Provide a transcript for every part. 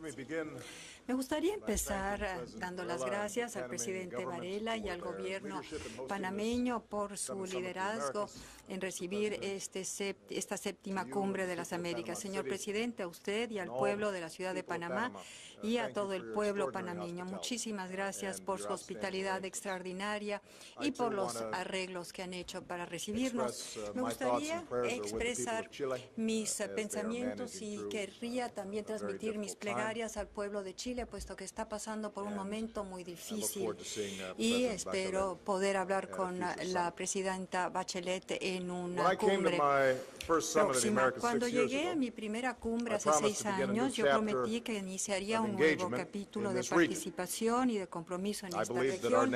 Me gustaría empezar dando las gracias al presidente Varela y al gobierno panameño por su liderazgo en recibir este esta séptima cumbre de las Américas. Señor presidente, a usted y al pueblo de la ciudad de Panamá y a todo el pueblo panameño, muchísimas gracias por su hospitalidad extraordinaria y por los arreglos que han hecho para recibirnos. Me gustaría expresar mis pensamientos y querría también transmitir mis plegarias al pueblo de Chile puesto que está pasando por un momento muy difícil y espero poder hablar con la presidenta Bachelet en una cumbre próxima. Cuando llegué a mi primera cumbre hace seis años, yo prometí que iniciaría un nuevo capítulo de participación y de compromiso en esta región.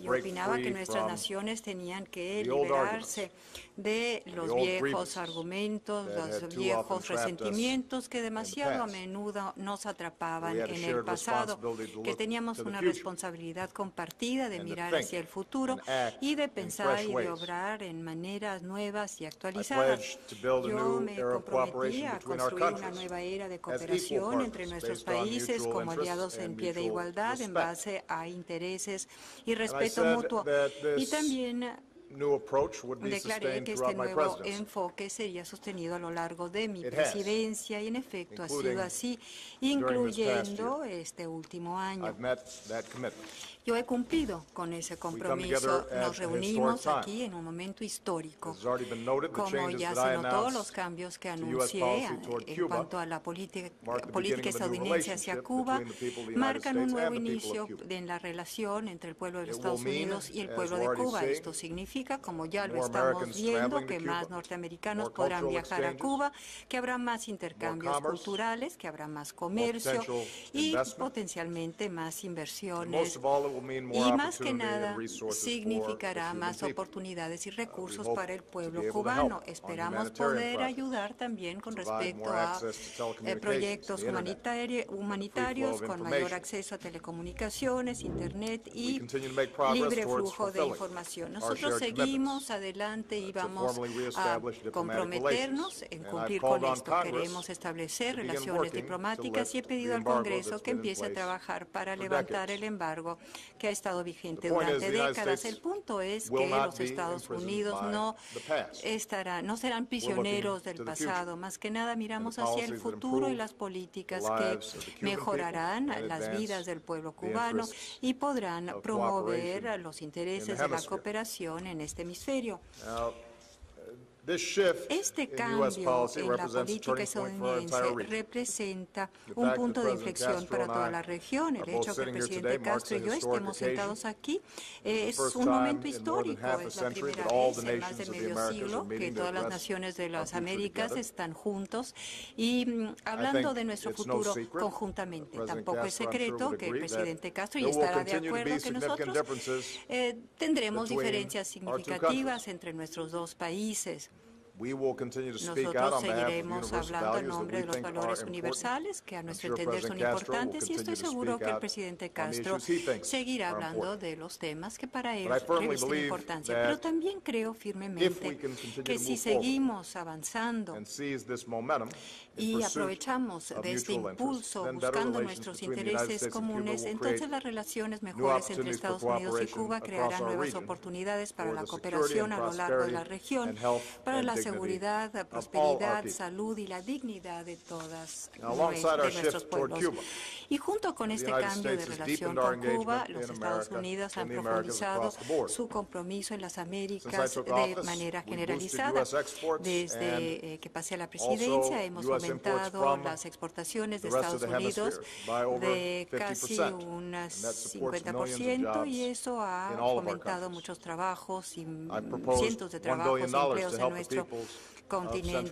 Y opinaba que nuestras naciones tenían que liberarse de los viejos argumentos, los viejos resentimientos que demasiado a menudo nos atrapaban en el pasado, que teníamos una responsabilidad compartida de mirar hacia el futuro y de pensar y de obrar en maneras nuevas y actualizadas. Yo me comprometí a construir una nueva era de cooperación entre nuestros países como aliados en pie de igualdad en base a intereses y respeto mutuo. Y también Declaré que este nuevo enfoque sería sostenido a lo largo de mi presidencia y en efecto ha sido así, incluyendo este último año. Yo he cumplido con ese compromiso. Nos reunimos aquí en un momento histórico. Como ya se notó, los cambios que anuncié en cuanto a la política, política estadounidense hacia Cuba marcan un nuevo inicio en la relación entre el pueblo de los Estados Unidos y el pueblo de Cuba. Esto significa, como ya lo estamos viendo, que más norteamericanos podrán viajar a Cuba, que habrá más intercambios culturales, que habrá más comercio y potencialmente más inversiones. y más que nada significará más oportunidades y recursos para el pueblo cubano. Esperamos poder ayudar también con respecto a eh, proyectos humanitarios con mayor acceso a telecomunicaciones, Internet y libre flujo de información. Nosotros seguimos adelante y vamos a comprometernos en cumplir con esto. Queremos establecer relaciones diplomáticas y he pedido al Congreso que empiece a trabajar para levantar el embargo que ha estado vigente durante décadas. El punto es que los Estados Unidos no estarán, no serán prisioneros del pasado. Más que nada miramos hacia el futuro y las políticas que mejorarán las vidas del pueblo cubano y podrán promover los intereses de la cooperación en este hemisferio. Este cambio en la política estadounidense representa un punto de inflexión para toda la región. El hecho que el presidente Castro y yo estemos sentados aquí es un momento histórico. Es la primera vez en más de medio siglo que todas las naciones de las Américas están juntos y hablando de nuestro futuro conjuntamente. Tampoco es secreto que el presidente Castro y estará de acuerdo que nosotros eh, tendremos diferencias significativas entre nuestros dos países. Nosotros seguiremos hablando en nombre de los valores universales que a nuestro entender son importantes y estoy seguro que el presidente Castro seguirá hablando de los temas que para él revisten importancia. Pero también creo firmemente que si seguimos avanzando y aprovechamos de este impulso buscando nuestros intereses comunes, entonces las relaciones mejores entre Estados Unidos y Cuba crearán nuevas oportunidades para la cooperación a lo largo de la región, para la seguridad, la prosperidad, salud y la dignidad de todas de nuestros pueblos. Y junto con este cambio de relación con Cuba, los Estados Unidos han profundizado su compromiso en las Américas de manera generalizada. Desde eh, que pasé a la presidencia hemos aumentado las exportaciones de Estados Unidos de casi un 50% y eso ha aumentado muchos trabajos y cientos de trabajos y empleos en nuestro principles. Continente.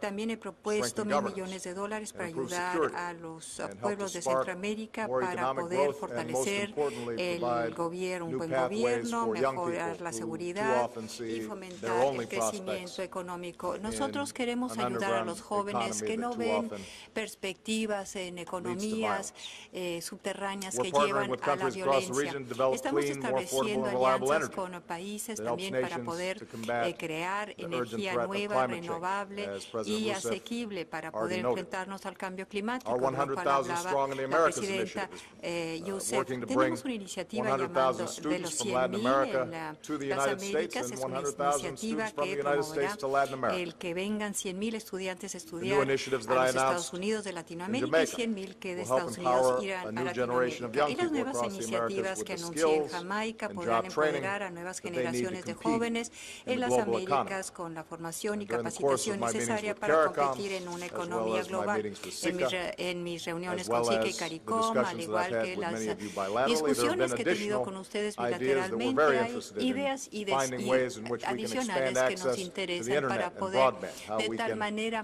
También he propuesto mil millones de dólares para ayudar a los pueblos de Centroamérica para poder fortalecer el gobierno, un buen gobierno, mejorar la seguridad y fomentar el crecimiento económico. Nosotros queremos ayudar a los jóvenes que no ven perspectivas en economías eh, subterráneas que llevan a la violencia. Estamos estableciendo alianzas con países también para poder eh, crear energía nueva renovable y asequible para poder enfrentarnos al cambio climático, la presidenta eh, Youssef. Tenemos una iniciativa llamando de los 100.000 en las Américas. Es una iniciativa que promoverá el que vengan 100.000 estudiantes a estudiar a los Estados Unidos de Latinoamérica y 100.000 que de Estados Unidos irán a Latinoamérica. Y las nuevas iniciativas que anuncié en Jamaica podrán empoderar a nuevas generaciones de jóvenes en las Américas con la formación y capacitación necesaria para competir en una economía global. En mis, reuniones con SICA y CARICOM, al igual que las eh, discusiones que he tenido con ustedes bilateralmente, hay ideas y adicionales que nos interesan para poder de tal manera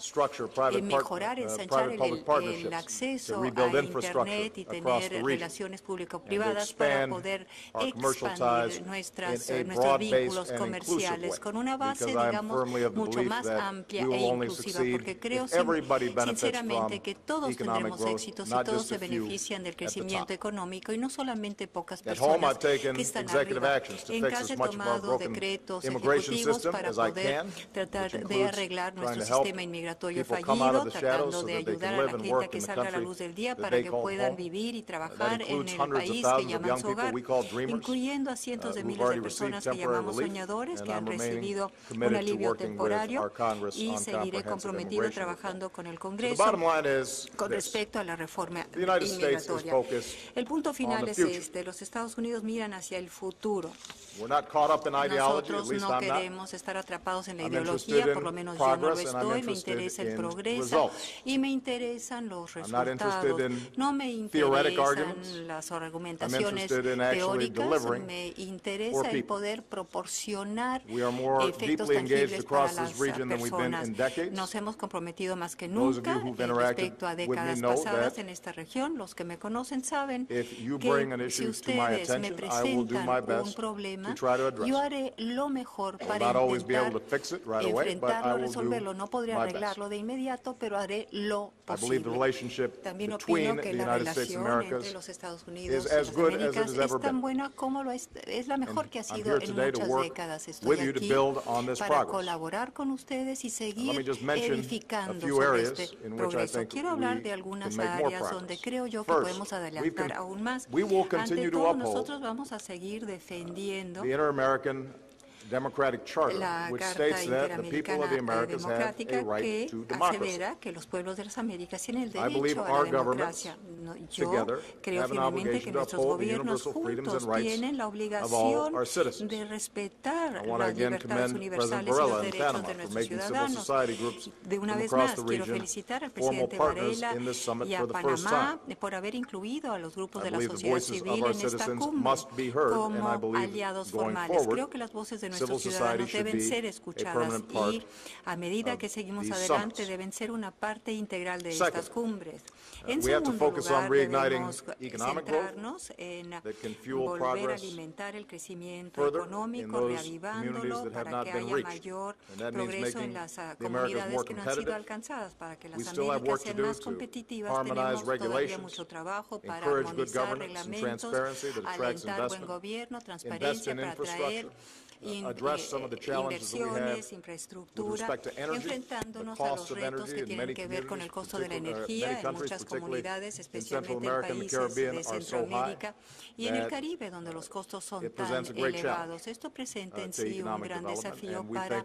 eh, mejorar, ensanchar el, acceso a Internet y tener relaciones público-privadas para poder expandir nuestras, nuestros vínculos comerciales con una base, digamos, mucho más más amplia e inclusiva, porque creo sinceramente que todos tendremos éxito si todos se benefician del crecimiento económico y no solamente pocas personas que están arriba. En casa he tomado decretos ejecutivos para poder tratar de arreglar nuestro sistema inmigratorio fallido, tratando de ayudar a la gente que salga a la luz del día para que puedan vivir y trabajar en el país que llaman su hogar, incluyendo a cientos de miles de personas que llamamos soñadores, que han recibido un alivio temporario y seguiré comprometido trabajando con el Congreso con respecto a la reforma inmigratoria. El punto final es este. Los Estados Unidos miran hacia el futuro. Nosotros no queremos estar atrapados en la ideología, por lo menos yo no lo estoy. Me interesa el progreso y me interesan los resultados. No me interesan las argumentaciones teóricas, me interesa el poder proporcionar efectos tangibles para las personas. Nos hemos comprometido más que nunca respecto a décadas pasadas en esta región. Los que me conocen saben que si ustedes me presentan un problema, problema, yo haré lo mejor para intentar enfrentarlo, resolverlo. No podré arreglarlo de inmediato, pero haré lo posible. También opino que la relación entre los Estados Unidos y las Américas es tan buena como lo es, es la mejor que ha sido en muchas décadas. Estoy aquí para colaborar con ustedes y seguir edificando sobre este progreso. Quiero hablar de algunas áreas donde creo yo que podemos adelantar aún más. Ante todo, nosotros vamos a seguir defendiendo The Inter-American Democratic Charter, la which Carta states that the people of the eh, Americas have a right to democracy. que los pueblos de las Américas tienen el derecho a democracia. Yo creo firmemente que nuestros gobiernos juntos tienen la obligación de respetar las libertades universales y los derechos de nuestros ciudadanos. De una vez más, quiero felicitar al presidente Varela y a Panamá por haber a los grupos de la sociedad civil como aliados formales. Creo que las voces nuestros ciudadanos deben ser escuchadas. y a medida que seguimos adelante deben ser una parte integral de estas cumbres. En segundo lugar, debemos centrarnos en volver a alimentar el crecimiento económico, reavivándolo para que haya mayor progreso en las uh, comunidades que no han sido alcanzadas, para que las Américas sean más competitivas. Tenemos todavía mucho trabajo para armonizar reglamentos, alentar buen gobierno, transparencia para atraer in, eh, inversiones, infraestructura, enfrentándonos a los retos que tienen que ver con el costo de la energía en muchas comunidades, especialmente en países de Centroamérica y en el Caribe, donde los costos son tan elevados. Esto presenta en sí un gran desafío para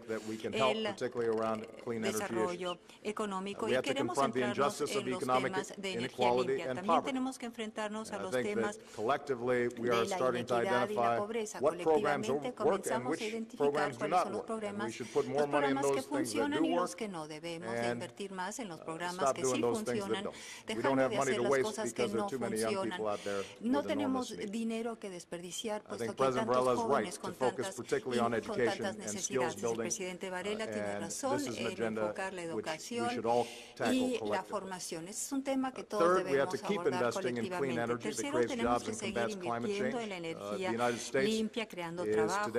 el desarrollo económico y queremos centrarnos en los temas de energía limpia. También tenemos que enfrentarnos a los temas de la inequidad y la pobreza. Colectivamente comenzamos debemos identificar cuáles son los programas, los programas que funcionan y los que no. Debemos de invertir más en los programas que sí funcionan, dejando de hacer las cosas que no funcionan. No tenemos dinero que desperdiciar, puesto que hay tantos jóvenes con tantas, con tantas necesidades. El presidente Varela tiene razón en enfocar la educación y la formación. Este es un tema que todos debemos abordar colectivamente. Tercero, tenemos que seguir invirtiendo en la energía limpia, creando trabajos,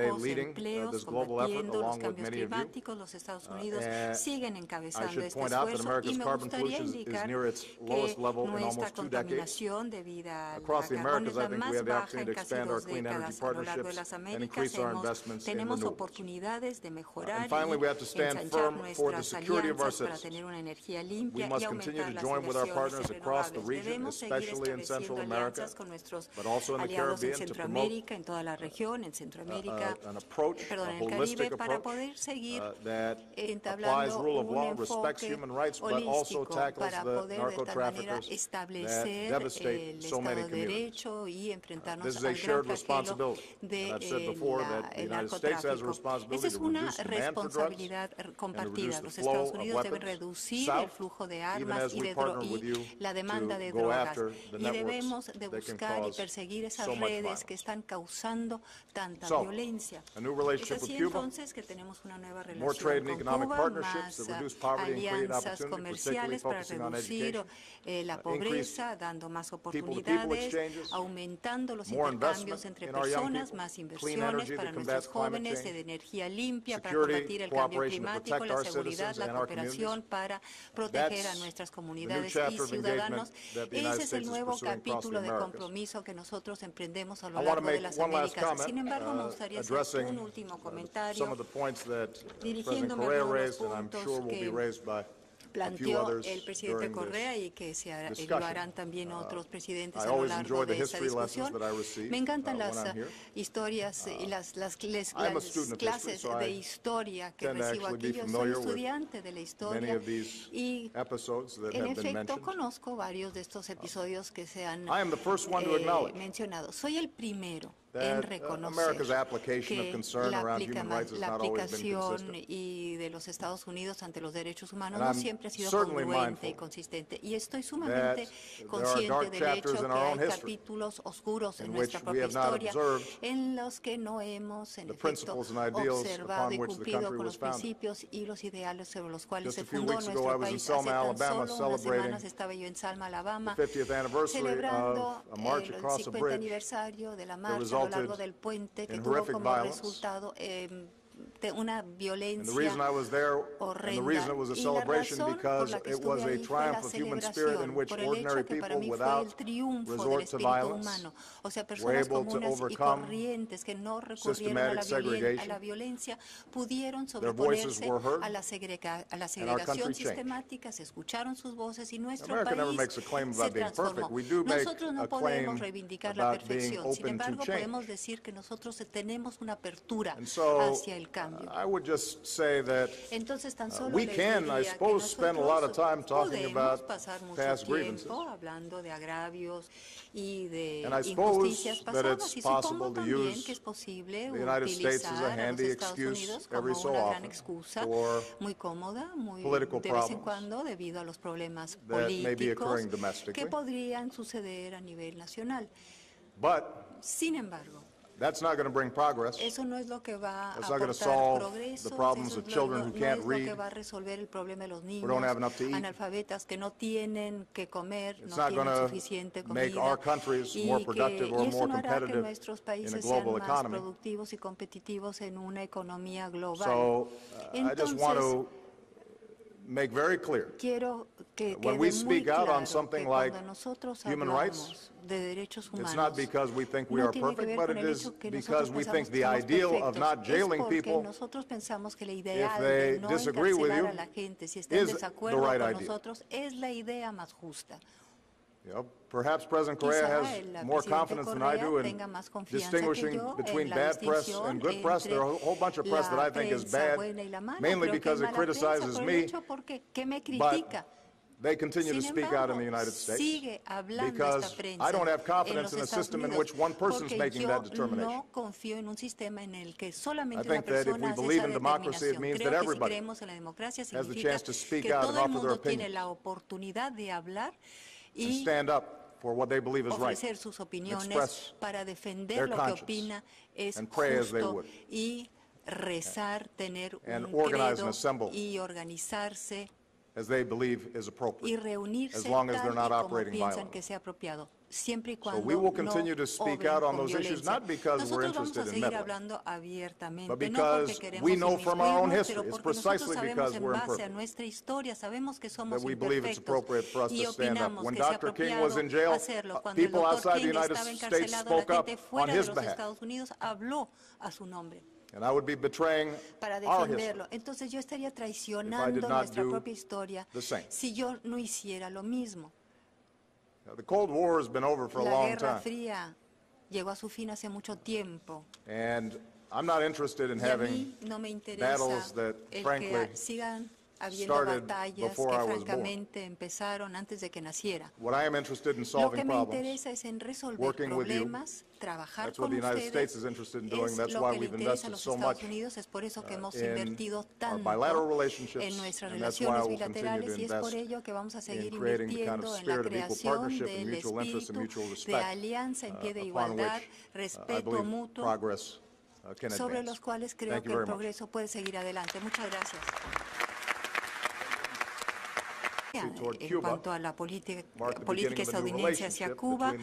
y America's me carbon gustaría pollution is indicar near its lowest que level in nuestra almost two decades. contaminación debido al Across the carbón Americas, es I la think we más have the baja opportunity en to casi expand our dos clean energy décadas a lo largo de partnerships las and Américas. increase our Hemos- investments in tenemos oportunidades de mejorar And finally, we have to y stand ensanchar firm for the nuestras security of our alianzas para tener una energía We limpia y must continue aumentar to las join with our inversiones partners en across the renovables. region, Debemos seguir especially in estableciendo Central America, alianzas con nuestros but also in the aliados en Centroamérica, en toda la región, en Centroamérica, perdón, en el Caribe, para poder seguir uh, entablando rule of un law, respects enfoque holístico para poder de tal manera establecer el so many Estado de. Derecho y enfrentarnos al gran flagelo responsibility. de And I've said before la- that the el United States has a narcotráfico. Esa es una responsabilidad compartida. Los Estados Unidos deben reducir el flujo de armas as y, de y la demanda de drogas. Y debemos de buscar y perseguir esas redes que están causando tanta violencia. A new Es relationship así Cuba, entonces que tenemos una nueva more trade relación and con economic Cuba, partnerships más ah, reduce poverty and create alianzas opportunity, particularly comerciales para focusing on reducir education, eh, la uh, pobreza, dando más oportunidades, exchanges, aumentando los more intercambios investment entre in our young personas, people, más clean inversiones energy para nuestros climate jóvenes, change, de energía limpia para security, combatir el cambio cooperation to climático, protect la our seguridad, citizens la and our cooperación communities. para proteger a That's nuestras the new comunidades y chapter of ciudadanos. engagement that the United Ese es el States is nuevo pursuing across the capítulo de Americas. compromiso que nosotros emprendemos a I lo want to largo de make las one last Américas. comment, Sin embargo, me uh, gustaría hacer addressing un último uh, comentario some of the points that President dirigiéndome a Correa algunos raised, and I'm puntos sure will be que planteó el presidente Correa y que se hará- lo harán también Uh, otros presidentes a lo largo de esta discusión. Me encantan uh, las historias y las, las, las history, clases de historia que recibo aquí. Yo soy estudiante de la historia y en efecto conozco varios de estos episodios que se han eh, mencionado. Soy el primero en uh, reconocer America's application of que concern la, around aplica- human rights has la not always been aplicación y de los Estados Unidos ante los derechos humanos no siempre ha sido congruente y consistente. Y estoy sumamente that there are consciente dark del chapters hecho in que our hay capítulos oscuros en in nuestra which we propia have not historia observed en los que no hemos en the efecto principles and ideals observado y cumplido country con was los founded. principios y los ideales sobre los cuales se few fundó weeks ago, I nuestro was in país. Selma, Hace tan Alabama, solo unas semanas estaba yo en Salma, Alabama, the 50th anniversary celebrando el across a 50 bridge aniversario de la marcha a lo largo del puente que tuvo como resultado eh, de una violencia the reason I was there, and the horrenda. reason it was a Y la celebration razón por because la que estuve ahí fue la triumph of human spirit in celebración which por el ordinary hecho que para people mí fue without el triunfo del espíritu violence humano. O sea, personas comunes y corrientes que no recurrieron a la, violen- a la violencia pudieron sobreponerse a la, segrega- a la segregación sistemática, se escucharon sus voces y nuestro America never país makes a claim se about being perfect. transformó. We do make Nosotros no podemos reivindicar la perfección, sin embargo podemos decir que nosotros tenemos una apertura hacia el cambio. I would just say that Entonces tan Uh, solo we les can, I que suppose, spend a lot of time talking about pasar mucho past grievances. tiempo hablando de agravios y de And I suppose injusticias that pasadas it's y supongo possible to también use que es posible the United States as a utilizar a los handy Estados excuse Unidos every so una gran often excusa for muy cómoda, muy political de vez en problems cuando debido a los problemas that may be políticos occurring domestically. que podrían suceder a nivel nacional. But Sin embargo, that's not going to bring progress. eso no es lo que va a That's not gonna aportar solve progreso, the problems eso of es children lo, who no can't es lo que read va a resolver el problema de los don't niños have enough to eat. analfabetas que no tienen que comer, It's no not tienen gonna suficiente make comida. our countries y, more que- productive or y eso more no hará que competitive nuestros in a países global sean más economy. productivos y competitivos en una economía global. So uh, I just want Entonces, to make very clear quiero que when quede we muy speak out on something que like cuando nosotros human hablamos rights, de derechos It's not because we think we no are tiene que perfect, ver but con it el is hecho que because nosotros we think pensamos the que somos ideal of perfectos. not Es jailing porque people nosotros pensamos que la ideal they de no disagree with encarcelar you a la gente si está en is the desacuerdo right con idea. nosotros es la idea más justa. You know, perhaps President Correa Quizá has el more presidente confidence than I do Correa in tenga más confianza que distinguishing yo between en la bad press distinción and good press. There are a entre whole bunch of press that la I think is prensa bad, buena y la mala. mainly Creo que because hay it mala prensa criticizes por el me, hecho porque que me but critica. they continue to Sin speak out in embargo, the United States sigue hablando because esta prensa I don't have en confidence los in a Estados system in Unidos, which one person's porque making yo that determination. no confío en un sistema en el que I solamente una think that if persona we hace believe esa in democracy, it determinación. means Creo that que si everybody creemos en la democracia has the significa chance to speak que out and todo el offer their mundo tiene opinion. Y stand up for what they believe is right. ofrecer sus opiniones para defender lo que opina es justo y rezar, tener un credo y organizarse as they believe is y appropriate, reunirse as long as they're not operating piensan violently. que sea apropiado, siempre y So cuando we will no continue to speak out on those issues, not because we're Nosotros a interested in meddling, but because we know from our own history, it's precisely because we're imperfect, nuestra historia, sabemos que somos that we believe it's appropriate for us to stand up. When Dr. King was in jail, hacerlo. uh, people outside the King United estaba States spoke up on his behalf. And I would be betraying para our history. defenderlo. Entonces yo estaría traicionando not nuestra do propia historia the same. si yo no hiciera lo mismo. Now, The Cold War has been over for a La long Guerra time, Fría llegó a su fin hace mucho tiempo. and I'm not interested in Y a having mí no me interesa battles that, el frankly, que sigan habiendo batallas que francamente empezaron antes de que naciera. What I am interested in Lo que solving me interesa es en resolver problemas, trabajar That's what con the United ustedes. States is interested in doing. Es That's lo why que le we've interesa a los so Estados much Unidos, es por eso que uh, hemos in invertido tanto en nuestras relaciones bilaterales y es por ello que vamos a seguir invirtiendo en la creación del mutual interest and espíritu mutual de respect, alianza en pie de uh, igualdad, uh, respeto mutuo, sobre los cuales creo que el progreso puede seguir adelante. Muchas gracias. En cuanto a la política, política estadounidense hacia Cuba,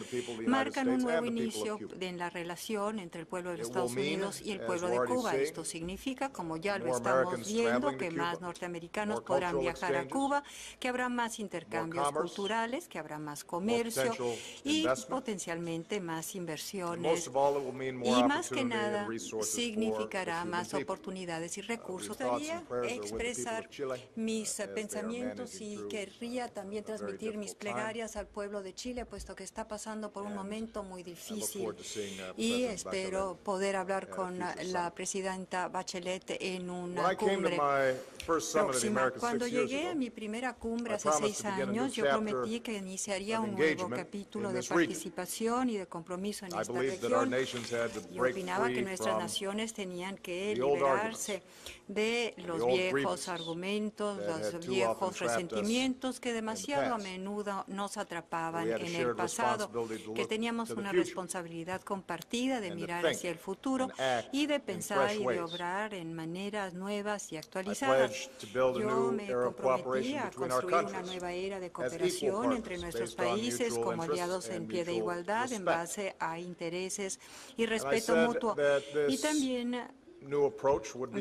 marcan un nuevo inicio en la relación entre el pueblo de los Estados Unidos y el pueblo de Cuba. Esto significa, como ya lo estamos viendo, que más norteamericanos podrán viajar a Cuba, que habrá más intercambios culturales, que habrá más comercio y potencialmente más inversiones. Y más que nada significará más oportunidades y recursos. of expresar mis pensamientos y through querría también transmitir mis plegarias al pueblo de Chile, puesto que está pasando por un momento muy difícil. uh, Y espero poder hablar a con la presidenta Bachelet en una cumbre próxima. Cuando llegué a mi primera cumbre hace seis años, yo prometí que iniciaría un nuevo capítulo de participación y de compromiso en esta región. break opinaba que nuestras naciones tenían que liberarse de los viejos argumentos, los viejos trapped que demasiado a menudo nos atrapaban en el pasado, que teníamos una responsabilidad compartida de mirar hacia el futuro y de pensar y de obrar en maneras nuevas y actualizadas. Yo me comprometí a construir una nueva era de cooperación entre nuestros países como aliados en pie de igualdad en base a intereses y respeto mutuo. Y también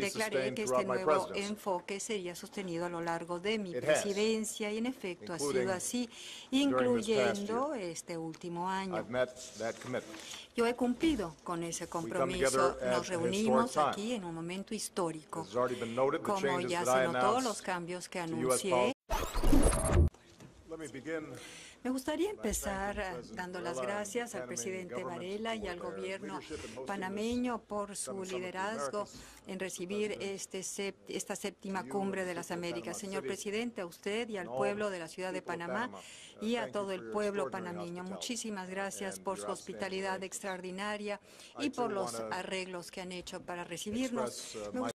declaré que este nuevo enfoque sería sostenido a lo largo de mi presidencia y en efecto ha sido así, incluyendo este último año. Yo he cumplido con ese compromiso. Nos reunimos aquí en un momento histórico. Como ya se notó, los cambios que anuncié. Me gustaría empezar eh, dando las gracias al presidente Varela y al gobierno panameño por su liderazgo en recibir este esta séptima cumbre de las Américas. Señor presidente, a usted y al pueblo de la ciudad de Panamá y a todo el pueblo panameño, muchísimas gracias por su hospitalidad extraordinaria y por los arreglos que han hecho para recibirnos.